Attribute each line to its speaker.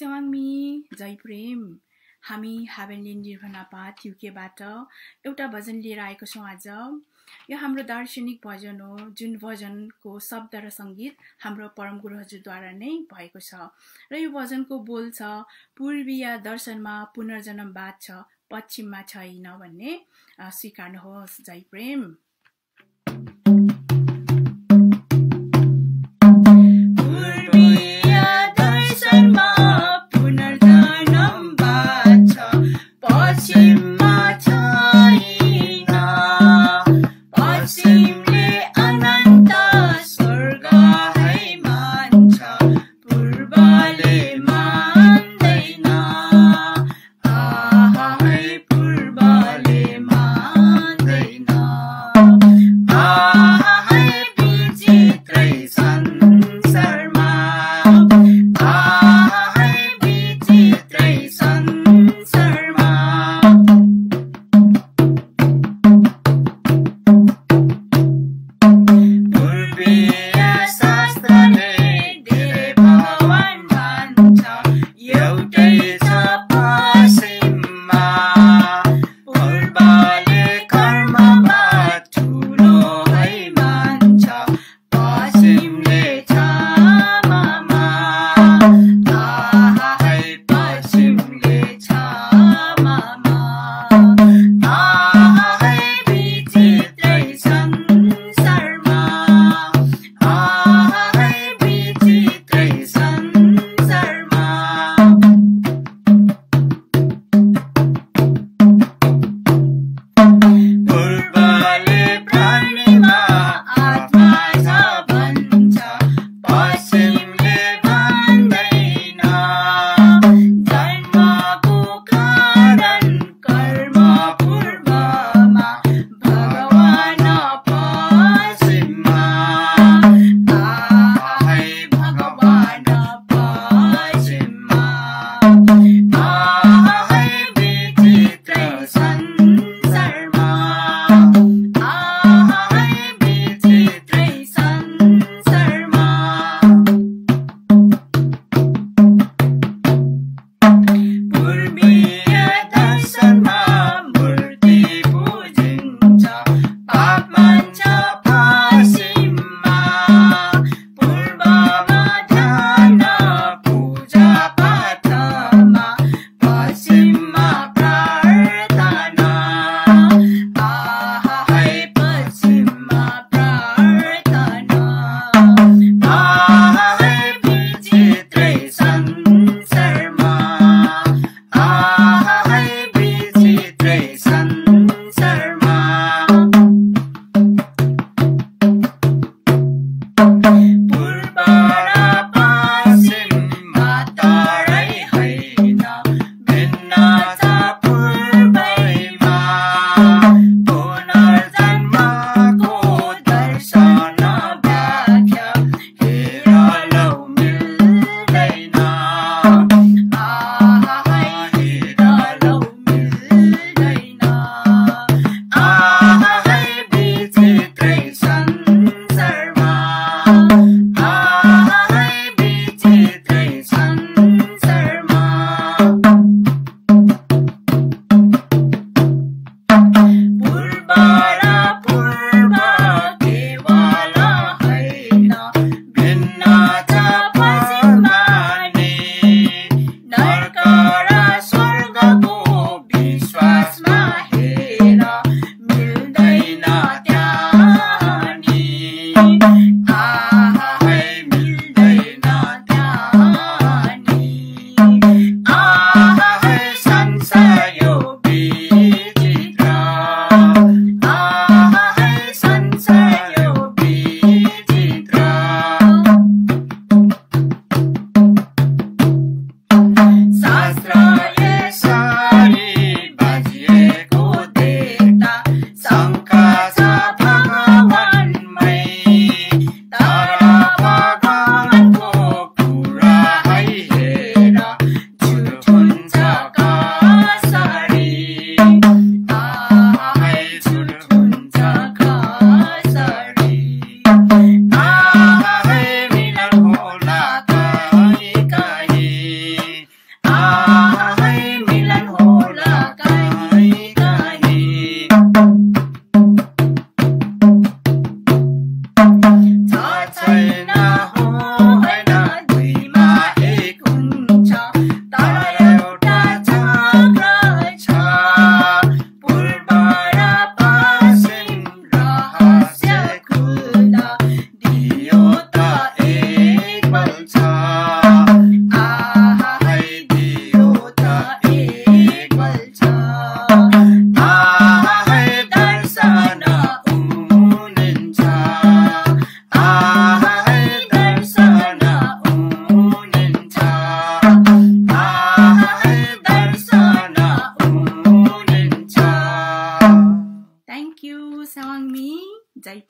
Speaker 1: सेवाङमी जय प्रेम हामी हावेनली निर्भनापात युकेबाट एउटा भजन लिएर आएको छौँ आज। यो हाम्रो दार्शनिक भजन हो जुन भजनको शब्द र सङ्गीत हाम्रो परम गुरु हजुरद्वारा नै भएको छ। र यो भजनको बोल छ पूर्वीय दर्शनमा पुनर्जन्म बाद छ पश्चिममा छैन भन्ने स्वीकार्नुहोस् जय Ah. day